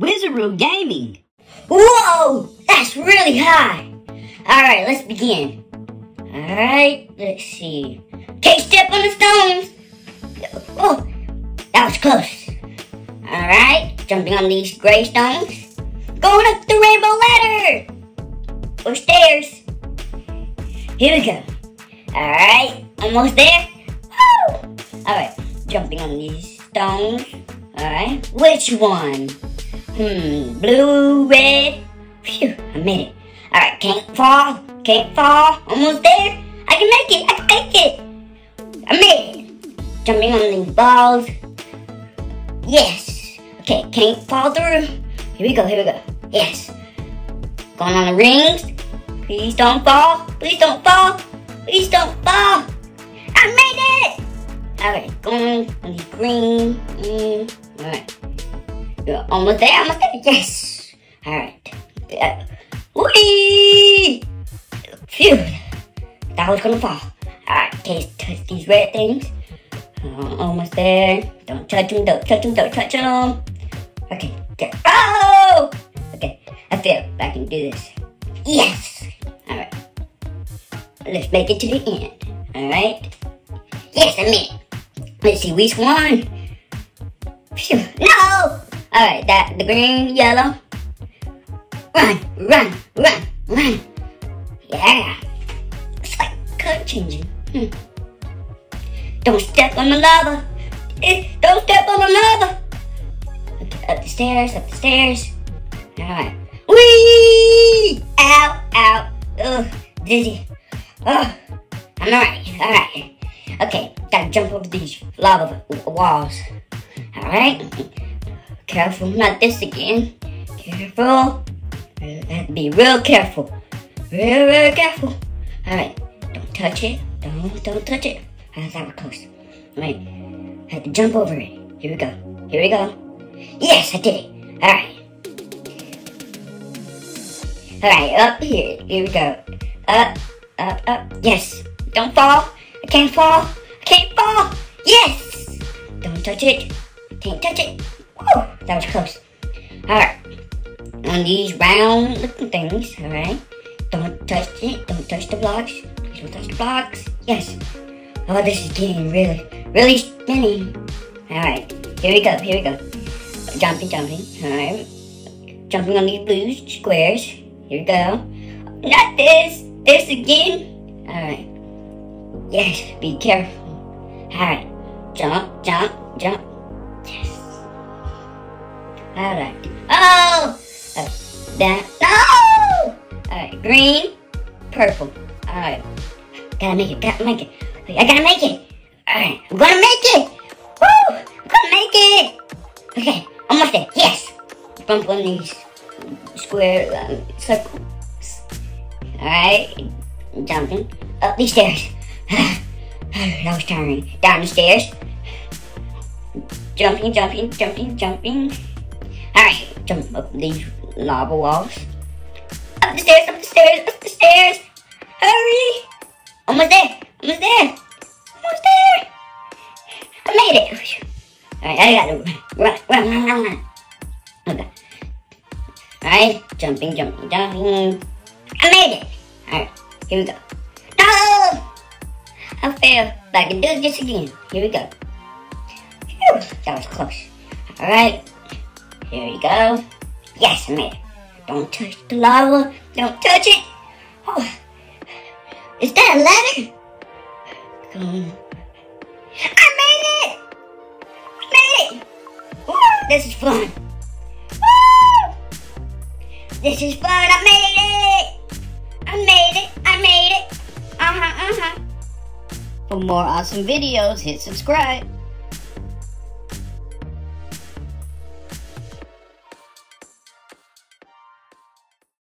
Whizzaroo Gaming. Whoa! That's really high! Alright, let's begin. Alright, let's see. Can't step on the stones! Oh, that was close. Alright, jumping on these gray stones. Going up the rainbow ladder! Or stairs. Here we go. Alright, almost there. Alright, jumping on these stones. Alright, which one? Hmm, blue, red. Phew, I made it. Alright, can't fall, can't fall. Almost there. I can make it, I can make it. I made it. Jumping on these balls. Yes. Okay, can't fall through. Here we go, here we go. Yes. Going on the rings. Please don't fall. Please don't fall. Please don't fall. I made it. Alright, going on these green. Mm, Alright. You're almost there, almost there. Yes. Alright. Uh, whee! Phew. That was gonna fall. Alright, okay, touch these red things. Uh, almost there. Don't touch them, don't touch them, don't touch them. Okay, there. Oh! Okay, I feel I can do this. Yes! Alright. Let's make it to the end. Alright? Yes, I made it. Let's see which one. Phew. No! Alright, that the green, yellow. Run, run, run, run. Yeah. It's like color changing. Hmm. Don't step on the lava. Eh, Don't step on the lava. Up the stairs, up the stairs. Alright. Whee! Ow, ow. Ugh, dizzy. Ugh. I'm alright, alright. Okay, gotta jump over these lava walls. Alright? Careful, not this again. Careful. Be real careful. Real, real careful. Alright, don't touch it. Don't, don't touch it. Ah, that was close. Alright, I have to jump over it. Here we go. Here we go. Yes, I did it. Alright. Alright, up here. Here we go. Up, up, up. Yes. Don't fall. I can't fall. I can't fall. Yes. Don't touch it. Can't touch it. Woo, that was close. Alright. On these round looking things, alright? Don't touch it. Don't touch the blocks. Please don't touch the blocks. Yes. Oh, this is getting really, really spinny. Alright. Here we go. Here we go. Jumping, jumping. Alright. Jumping on these blue squares. Here we go. Not this. This again. Alright. Yes, be careful. Alright. Jump, jump, jump. Alright. Oh! That. No! Alright, green, purple. Alright. Gotta make it, gotta make it. I gotta make it. Alright, I'm gonna make it! Woo! I'm gonna make it! Okay, almost there. Yes! Bump on these square um, circles. Alright, jumping up these stairs. that was tiring. Down the stairs. Jumping, jumping, jumping, jumping. Alright, jump up these lava walls. Up the stairs, up the stairs, up the stairs. Hurry! Almost there, almost there, almost there. I made it. Alright, I gotta run, run, run, run, run. Okay. Alright, jumping, jumping, jumping. I made it. Alright, here we go. No! I failed, but I can do this again. Here we go. Phew, that was close. Alright, here we go. Yes, I made it. Don't touch the lava. Don't touch it. Oh, is that a ladder? Come on. I made it! I made it! Woo, this is fun. Woo! This is fun. I made it! I made it. I made it. Uh-huh, uh-huh. For more awesome videos, hit subscribe.